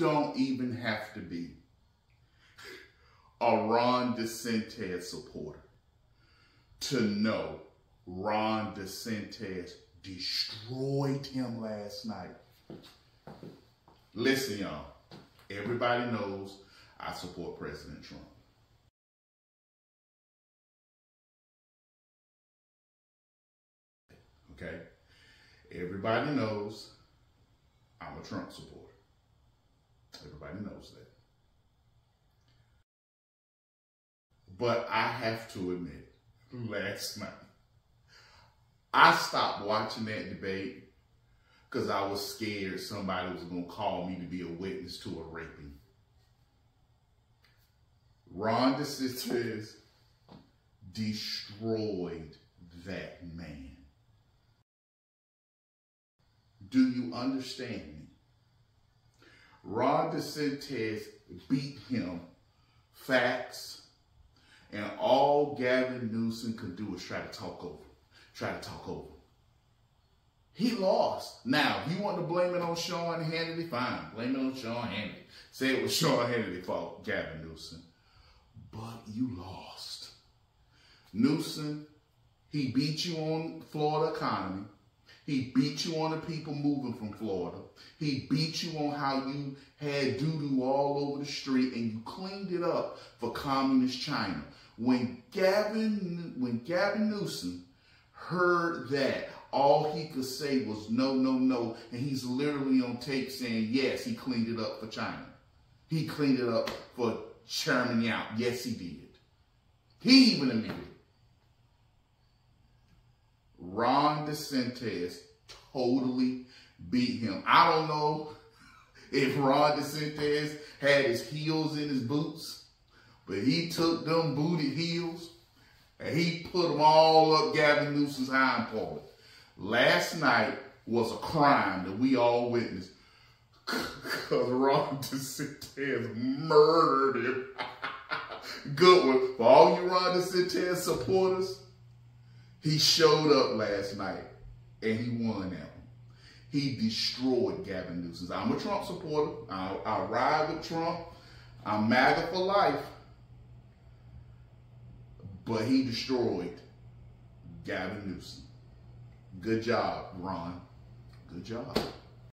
don't even have to be a Ron DeSantis supporter to know Ron DeSantis destroyed him last night. Listen, y'all. Everybody knows I support President Trump. Okay? Everybody knows I'm a Trump supporter. Everybody knows that. But I have to admit, last night, I stopped watching that debate because I was scared somebody was going to call me to be a witness to a raping. Ron DeSantis destroyed that man. Do you understand me? Ron DeSantis beat him facts, and all Gavin Newsom could do was try to talk over, try to talk over. He lost. Now, you want to blame it on Sean Hannity, fine. Blame it on Sean Hannity. Say it was Sean Hannity's fault, Gavin Newsom. But you lost. Newsom, he beat you on Florida economy. He beat you on the people moving from Florida. He beat you on how you had doo-doo all over the street and you cleaned it up for communist China. When Gavin, when Gavin Newsom heard that, all he could say was no, no, no. And he's literally on tape saying, yes, he cleaned it up for China. He cleaned it up for Chairman Yao. Yes, he did. He even admitted it. Ron DeSantis totally beat him. I don't know if Ron DeSantis had his heels in his boots, but he took them booted heels and he put them all up Gavin Newsom's hind part. Last night was a crime that we all witnessed because Ron DeSantis murdered him. Good one. For all you Ron DeSantis supporters, he showed up last night and he won that one. He destroyed Gavin Newsom. I'm a Trump supporter. I, I ride with Trump. I'm MAGA for life. But he destroyed Gavin Newsom. Good job, Ron. Good job.